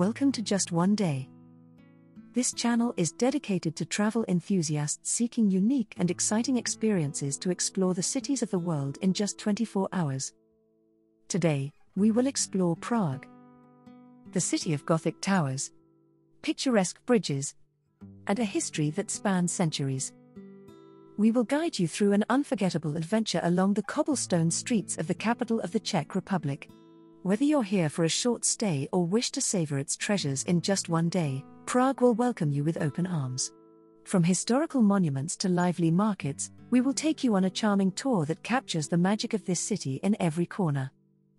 Welcome to Just One Day. This channel is dedicated to travel enthusiasts seeking unique and exciting experiences to explore the cities of the world in just 24 hours. Today, we will explore Prague, the city of Gothic towers, picturesque bridges, and a history that spans centuries. We will guide you through an unforgettable adventure along the cobblestone streets of the capital of the Czech Republic. Whether you're here for a short stay or wish to savor its treasures in just one day, Prague will welcome you with open arms. From historical monuments to lively markets, we will take you on a charming tour that captures the magic of this city in every corner.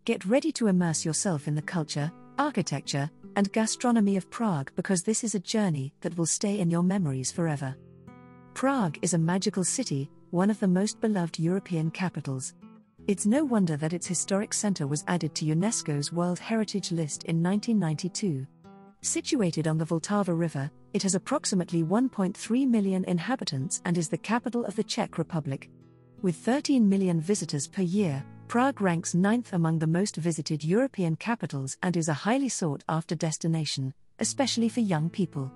Get ready to immerse yourself in the culture, architecture, and gastronomy of Prague because this is a journey that will stay in your memories forever. Prague is a magical city, one of the most beloved European capitals. It's no wonder that its historic center was added to UNESCO's World Heritage List in 1992. Situated on the Vltava River, it has approximately 1.3 million inhabitants and is the capital of the Czech Republic. With 13 million visitors per year, Prague ranks ninth among the most visited European capitals and is a highly sought after destination, especially for young people.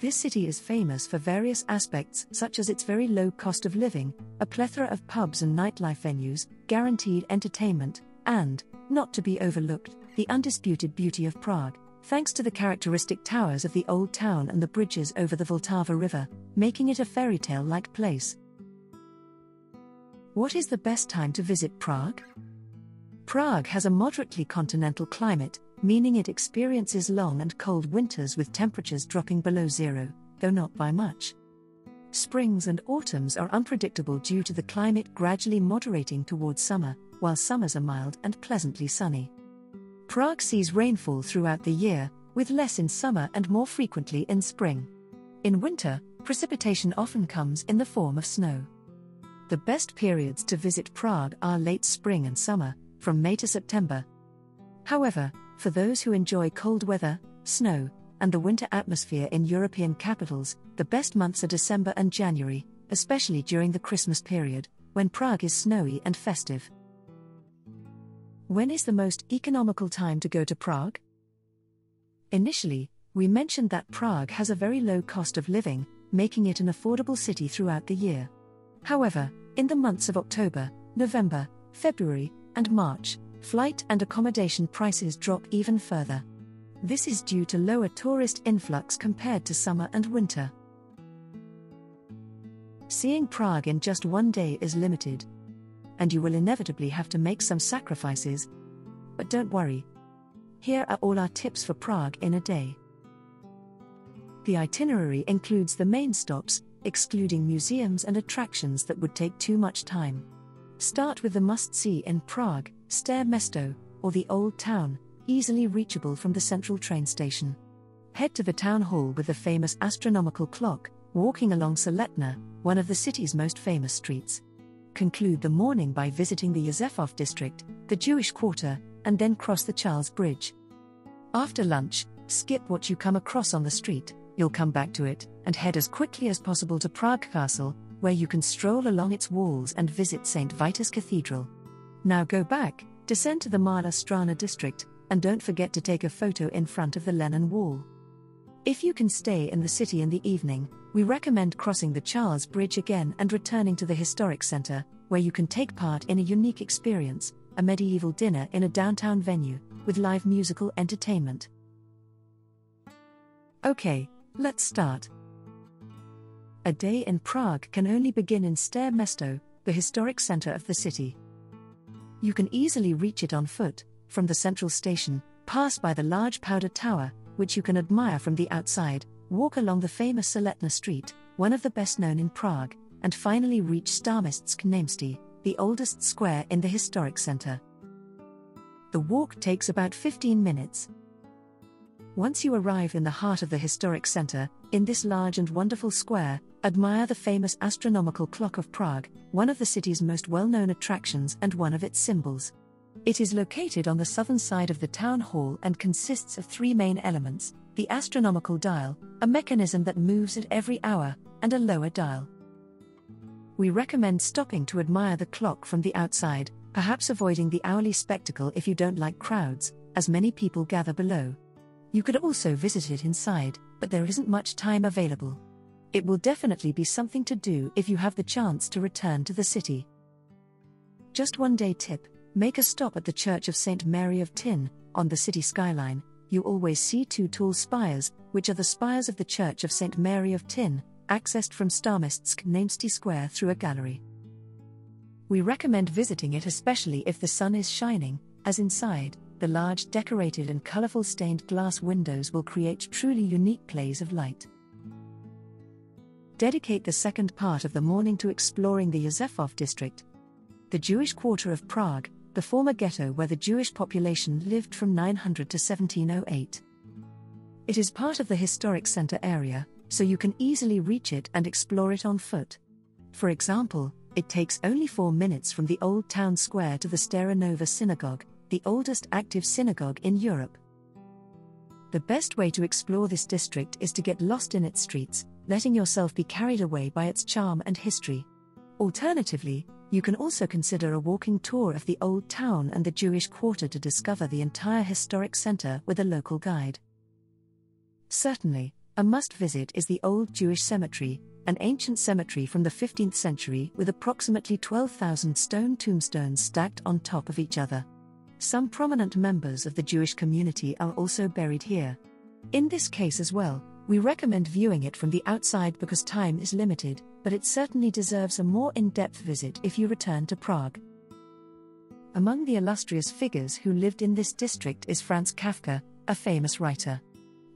This city is famous for various aspects such as its very low cost of living, a plethora of pubs and nightlife venues, guaranteed entertainment, and, not to be overlooked, the undisputed beauty of Prague, thanks to the characteristic towers of the old town and the bridges over the Vltava River, making it a fairy tale like place. What is the best time to visit Prague? Prague has a moderately continental climate, meaning it experiences long and cold winters with temperatures dropping below zero, though not by much. Springs and autumns are unpredictable due to the climate gradually moderating towards summer, while summers are mild and pleasantly sunny. Prague sees rainfall throughout the year, with less in summer and more frequently in spring. In winter, precipitation often comes in the form of snow. The best periods to visit Prague are late spring and summer, from May to September. However, for those who enjoy cold weather, snow, and the winter atmosphere in European capitals, the best months are December and January, especially during the Christmas period, when Prague is snowy and festive. When is the most economical time to go to Prague? Initially, we mentioned that Prague has a very low cost of living, making it an affordable city throughout the year. However, in the months of October, November, February, and March, flight and accommodation prices drop even further. This is due to lower tourist influx compared to summer and winter. Seeing Prague in just one day is limited. And you will inevitably have to make some sacrifices. But don't worry. Here are all our tips for Prague in a day. The itinerary includes the main stops, excluding museums and attractions that would take too much time. Start with the must see in Prague, Staré Mesto, or the Old Town, easily reachable from the central train station. Head to the town hall with the famous astronomical clock, walking along Celetná, one of the city's most famous streets. Conclude the morning by visiting the Josefov district, the Jewish quarter, and then cross the Charles Bridge. After lunch, skip what you come across on the street, you'll come back to it, and head as quickly as possible to Prague Castle, where you can stroll along its walls and visit St. Vitus Cathedral. Now go back, descend to the Malá Strana district, and don't forget to take a photo in front of the Lennon Wall. If you can stay in the city in the evening, we recommend crossing the Charles Bridge again and returning to the historic center, where you can take part in a unique experience a medieval dinner in a downtown venue, with live musical entertainment. Okay, let's start. A day in Prague can only begin in Staré Mesto, the historic center of the city. You can easily reach it on foot, from the central station, pass by the large powder tower, which you can admire from the outside, walk along the famous Celetná Street, one of the best known in Prague, and finally reach Staroměstské náměstí, the oldest square in the historic center. The walk takes about 15 minutes. Once you arrive in the heart of the historic center, in this large and wonderful square, admire the famous astronomical clock of Prague, one of the city's most well known attractions and one of its symbols. It is located on the southern side of the town hall and consists of three main elements the astronomical dial, a mechanism that moves at every hour, and a lower dial. We recommend stopping to admire the clock from the outside, perhaps avoiding the hourly spectacle if you don't like crowds, as many people gather below. You could also visit it inside, but there isn't much time available. It will definitely be something to do if you have the chance to return to the city. Just one day tip make a stop at the Church of St. Mary of Týn, on the city skyline. You always see two tall spires, which are the spires of the Church of St. Mary of Týn, accessed from Staroměstské náměstí Square through a gallery. We recommend visiting it especially if the sun is shining, as inside, the large decorated and colorful stained glass windows will create truly unique plays of light. Dedicate the second part of the morning to exploring the Josefov district, the Jewish quarter of Prague, the former ghetto where the Jewish population lived from 900 to 1708. It is part of the historic center area, so you can easily reach it and explore it on foot. For example, it takes only four minutes from the old town square to the Staronová Synagogue, the oldest active synagogue in Europe. The best way to explore this district is to get lost in its streets, letting yourself be carried away by its charm and history. Alternatively, you can also consider a walking tour of the Old Town and the Jewish Quarter to discover the entire historic center with a local guide. Certainly, a must visit is the Old Jewish Cemetery, an ancient cemetery from the 15th century with approximately 12,000 stone tombstones stacked on top of each other. Some prominent members of the Jewish community are also buried here. In this case as well, we recommend viewing it from the outside because time is limited, but it certainly deserves a more in depth visit if you return to Prague. Among the illustrious figures who lived in this district is Franz Kafka, a famous writer.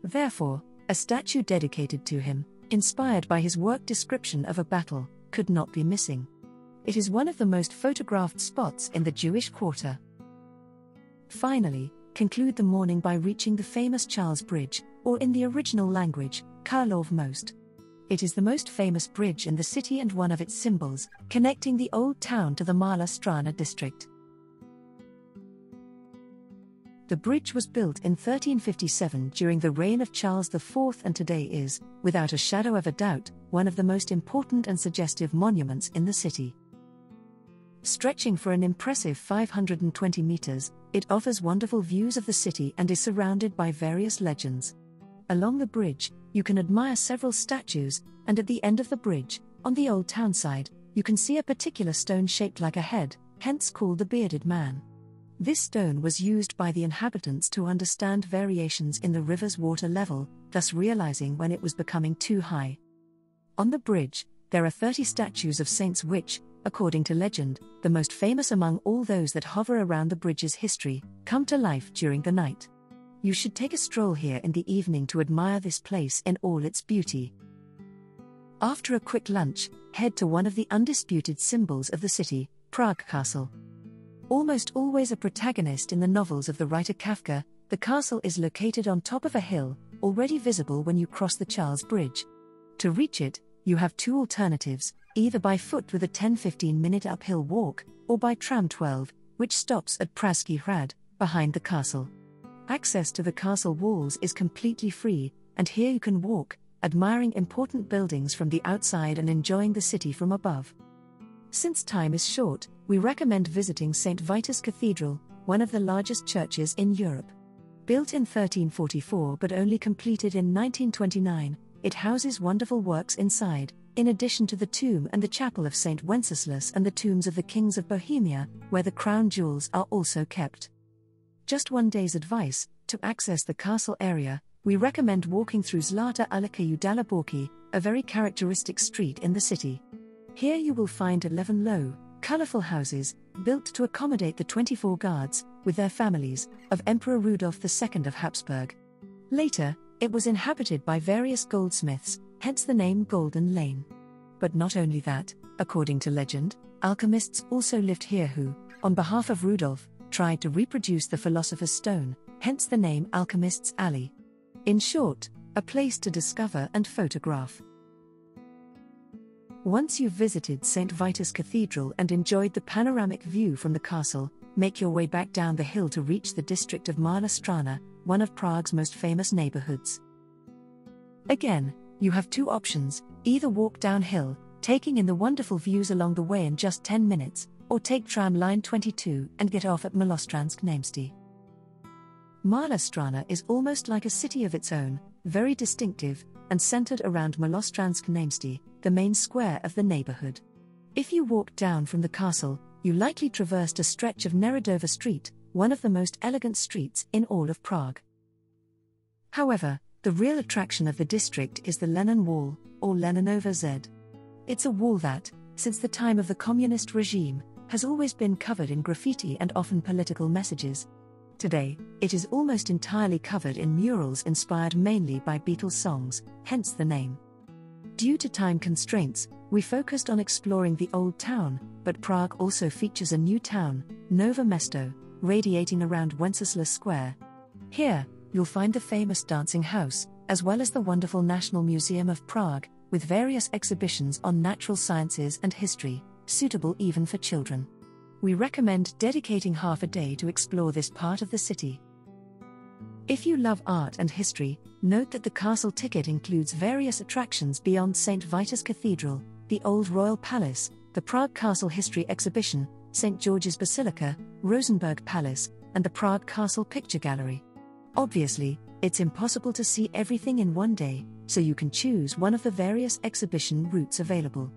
Therefore, a statue dedicated to him, inspired by his work description of a battle, could not be missing. It is one of the most photographed spots in the Jewish quarter. Finally, conclude the morning by reaching the famous Charles Bridge, or in the original language, Karlov Most. It is the most famous bridge in the city and one of its symbols, connecting the old town to the Mala Strana district. The bridge was built in 1357 during the reign of Charles IV and today is, without a shadow of a doubt, one of the most important and suggestive monuments in the city. Stretching for an impressive 520 meters, it offers wonderful views of the city and is surrounded by various legends. Along the bridge, you can admire several statues, and at the end of the bridge, on the old town side, you can see a particular stone shaped like a head, hence called the bearded man. This stone was used by the inhabitants to understand variations in the river's water level, thus realizing when it was becoming too high. On the bridge, there are 30 statues of saints which, according to legend, the most famous among all those that hover around the bridge's history, come to life during the night. You should take a stroll here in the evening to admire this place in all its beauty. After a quick lunch, head to one of the undisputed symbols of the city, Prague Castle. Almost always a protagonist in the novels of the writer Kafka, the castle is located on top of a hill, already visible when you cross the Charles Bridge. To reach it, you have two alternatives either by foot with a 10 15 minute uphill walk, or by tram 12, which stops at Pražský hrad, behind the castle. Access to the castle walls is completely free, and here you can walk, admiring important buildings from the outside and enjoying the city from above. Since time is short, we recommend visiting St. Vitus Cathedral, one of the largest churches in Europe. Built in 1344 but only completed in 1929, it houses wonderful works inside, in addition to the tomb and the chapel of St. Wenceslas and the tombs of the kings of Bohemia, where the crown jewels are also kept. Just one day's advice to access the castle area, we recommend walking through Zlatá ulička u Daliborky, a very characteristic street in the city. Here you will find 11 low, colorful houses, built to accommodate the 24 guards, with their families, of Emperor Rudolf II of Habsburg. Later, it was inhabited by various goldsmiths, hence the name Golden Lane. But not only that, according to legend, alchemists also lived here who, on behalf of Rudolf, tried to reproduce the Philosopher's Stone, hence the name Alchemist's Alley. In short, a place to discover and photograph. Once you've visited St. Vitus Cathedral and enjoyed the panoramic view from the castle, make your way back down the hill to reach the district of Mala Strana, one of Prague's most famous neighborhoods. Again, you have two options either walk downhill, taking in the wonderful views along the way in just 10 minutes, or take tram line 22 and get off at Malostranské náměstí. Mala Strana is almost like a city of its own, very distinctive, and centered around Malostranské náměstí, the main square of the neighborhood. If you walked down from the castle, you likely traversed a stretch of Nerudova Street, one of the most elegant streets in all of Prague. However, the real attraction of the district is the Lennon Wall, or Lennonova zeď. It's a wall that, since the time of the communist regime, has always been covered in graffiti and often political messages. Today, it is almost entirely covered in murals inspired mainly by Beatles songs, hence the name. Due to time constraints, we focused on exploring the old town, but Prague also features a new town, Nové Mesto, radiating around Wenceslas Square. Here, you'll find the famous dancing house, as well as the wonderful National Museum of Prague, with various exhibitions on natural sciences and history, suitable even for children. We recommend dedicating half a day to explore this part of the city. If you love art and history, note that the castle ticket includes various attractions beyond St. Vitus Cathedral, the Old Royal Palace, the Prague Castle History Exhibition, St. George's Basilica, Rosenberg Palace, and the Prague Castle Picture Gallery. Obviously, it's impossible to see everything in one day, so you can choose one of the various exhibition routes available.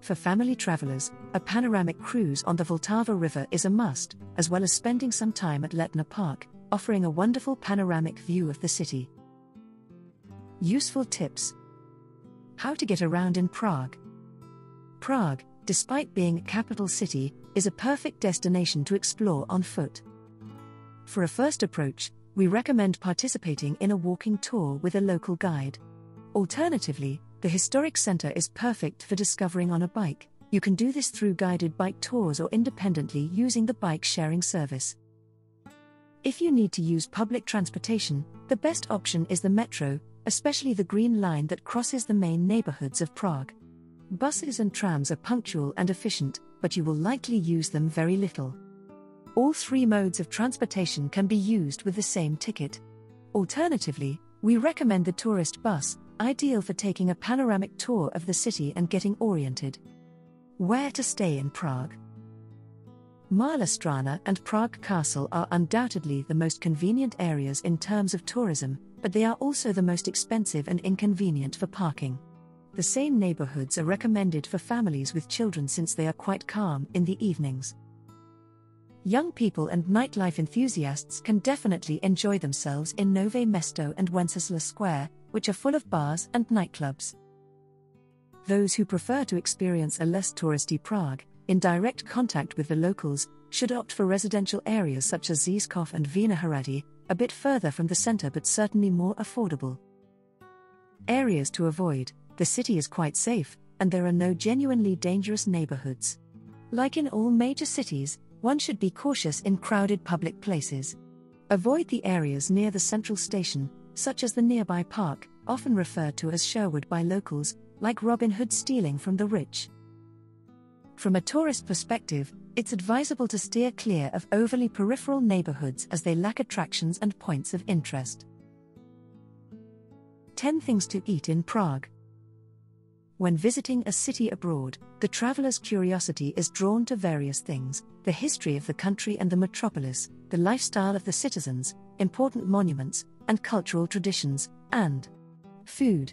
For family travelers, a panoramic cruise on the Vltava River is a must, as well as spending some time at Letná Park, offering a wonderful panoramic view of the city. Useful tips How to get around in Prague. Prague, despite being a capital city, is a perfect destination to explore on foot. For a first approach, we recommend participating in a walking tour with a local guide. Alternatively, the historic center is perfect for discovering on a bike. You can do this through guided bike tours or independently using the bike sharing service. If you need to use public transportation, the best option is the metro, especially the Green Line that crosses the main neighborhoods of Prague. Buses and trams are punctual and efficient, but you will likely use them very little. All three modes of transportation can be used with the same ticket. Alternatively, we recommend the tourist bus, ideal for taking a panoramic tour of the city and getting oriented. Where to stay in Prague? Strana and Prague Castle are undoubtedly the most convenient areas in terms of tourism, but they are also the most expensive and inconvenient for parking. The same neighborhoods are recommended for families with children since they are quite calm in the evenings. Young people and nightlife enthusiasts can definitely enjoy themselves in Nové Mesto and Wenceslas Square, which are full of bars and nightclubs. Those who prefer to experience a less touristy Prague, in direct contact with the locals, should opt for residential areas such as Žižkov and Vinohrady, a bit further from the center but certainly more affordable. Areas to avoid the city is quite safe, and there are no genuinely dangerous neighborhoods. Like in all major cities, one should be cautious in crowded public places. Avoid the areas near the central station, such as the nearby park, often referred to as Sherwood by locals, like Robin Hood stealing from the rich. From a tourist perspective, it's advisable to steer clear of overly peripheral neighborhoods as they lack attractions and points of interest. 10 Things to Eat in Prague. When visiting a city abroad, the traveler's curiosity is drawn to various things the history of the country and the metropolis, the lifestyle of the citizens, important monuments, and cultural traditions, and food.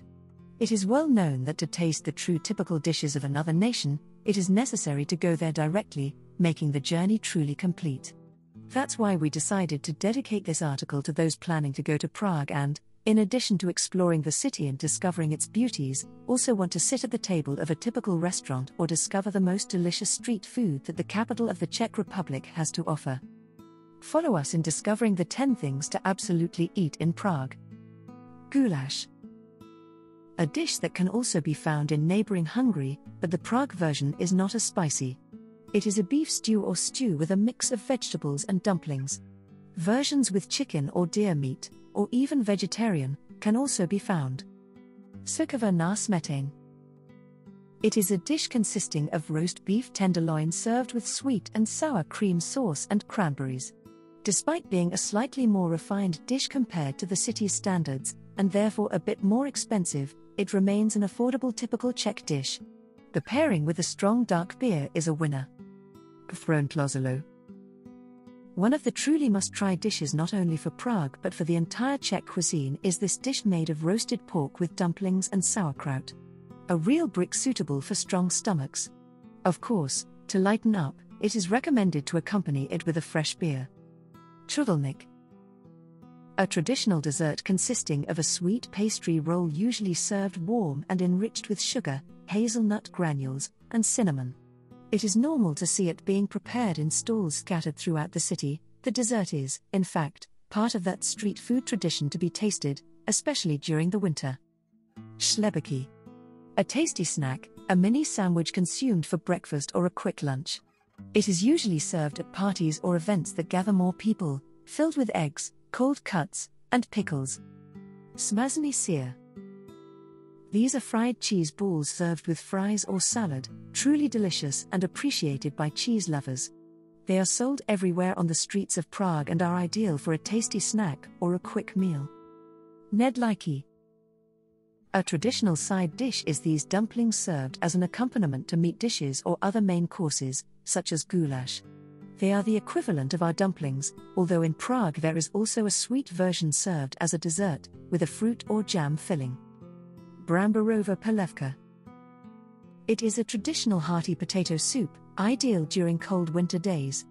It is well known that to taste the true typical dishes of another nation, it is necessary to go there directly, making the journey truly complete. That's why we decided to dedicate this article to those planning to go to Prague and, in addition to exploring the city and discovering its beauties, also want to sit at the table of a typical restaurant or discover the most delicious street food that the capital of the Czech Republic has to offer. Follow us in discovering the 10 things to absolutely eat in Prague. Goulash. A dish that can also be found in neighboring Hungary, but the Prague version is not as spicy. It is a beef stew or stew with a mix of vegetables and dumplings. Versions with chicken or deer meat, or even vegetarian, can also be found. Svíčková na smetaně. It is a dish consisting of roast beef tenderloin served with sweet and sour cream sauce and cranberries. Despite being a slightly more refined dish compared to the city's standards, and therefore a bit more expensive, it remains an affordable typical Czech dish. The pairing with a strong dark beer is a winner. Frontlozolo. One of the truly must try dishes not only for Prague but for the entire Czech cuisine is this dish made of roasted pork with dumplings and sauerkraut. A real brick suitable for strong stomachs. Of course, to lighten up, it is recommended to accompany it with a fresh beer. Trdelník. A traditional dessert consisting of a sweet pastry roll usually served warm and enriched with sugar, hazelnut granules, and cinnamon. It is normal to see it being prepared in stalls scattered throughout the city. The dessert is, in fact, part of that street food tradition to be tasted, especially during the winter. Chlebíčky. A tasty snack, a mini sandwich consumed for breakfast or a quick lunch. It is usually served at parties or events that gather more people, filled with eggs, cold cuts, and pickles. Smažený sýr. These are fried cheese balls served with fries or salad, truly delicious and appreciated by cheese lovers. They are sold everywhere on the streets of Prague and are ideal for a tasty snack or a quick meal. Knedlíky. A traditional side dish is these dumplings served as an accompaniment to meat dishes or other main courses, such as goulash. They are the equivalent of our dumplings, although in Prague there is also a sweet version served as a dessert, with a fruit or jam filling. Bramborova Polevka. It is a traditional hearty potato soup, ideal during cold winter days.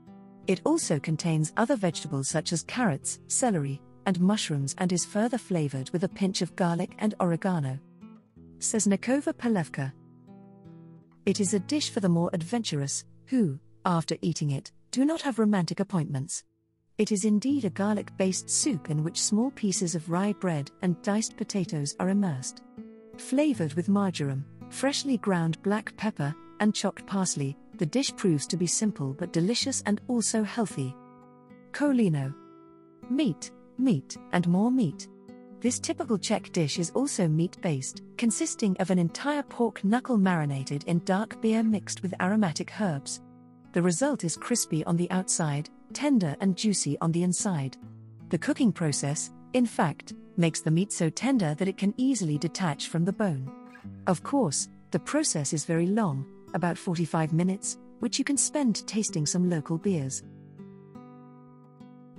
It also contains other vegetables such as carrots, celery, and mushrooms and is further flavored with a pinch of garlic and oregano. Česneková Polévka. It is a dish for the more adventurous, who, after eating it, do not have romantic appointments. It is indeed a garlic based soup in which small pieces of rye bread and diced potatoes are immersed. Flavored with marjoram, freshly ground black pepper, and chopped parsley, the dish proves to be simple but delicious and also healthy. Koleno. Meat, meat, and more meat. This typical Czech dish is also meat based, consisting of an entire pork knuckle marinated in dark beer mixed with aromatic herbs. The result is crispy on the outside, tender and juicy on the inside. The cooking process, in fact, makes the meat so tender that it can easily detach from the bone. Of course, the process is very long, about 45 minutes, which you can spend tasting some local beers.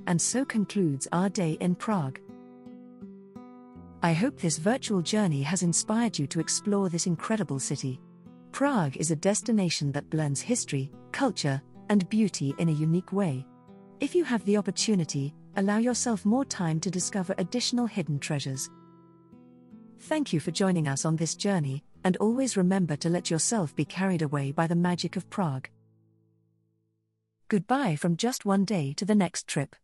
And so concludes our day in Prague. I hope this virtual journey has inspired you to explore this incredible city. Prague is a destination that blends history, culture, and beauty in a unique way. If you have the opportunity, allow yourself more time to discover additional hidden treasures. Thank you for joining us on this journey, and always remember to let yourself be carried away by the magic of Prague. Goodbye from just one day to the next trip.